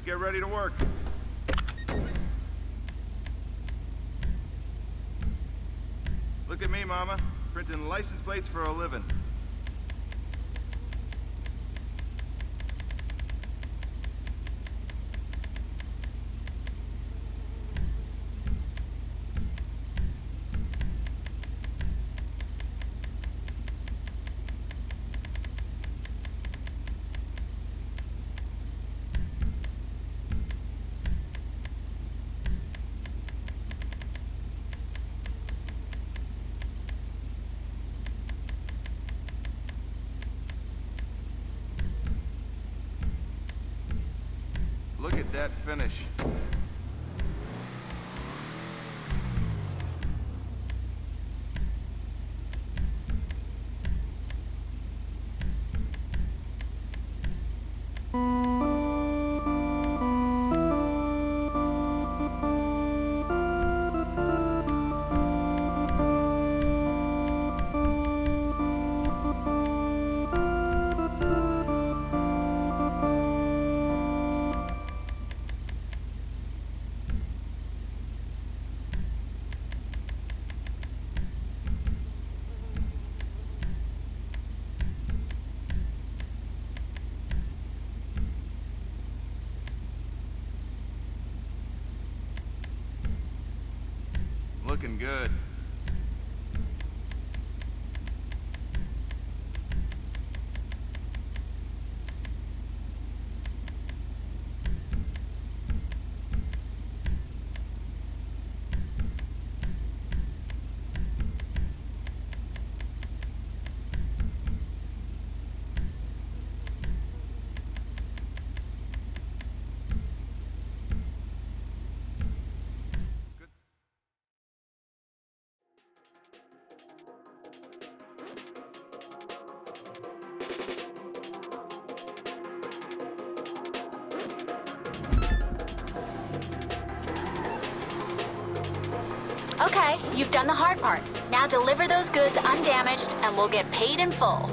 Let's get ready to work. Look at me, Mama. Printing license plates for a living. Look at that finish. Looking good. Okay, you've done the hard part. Now deliver those goods undamaged and we'll get paid in full.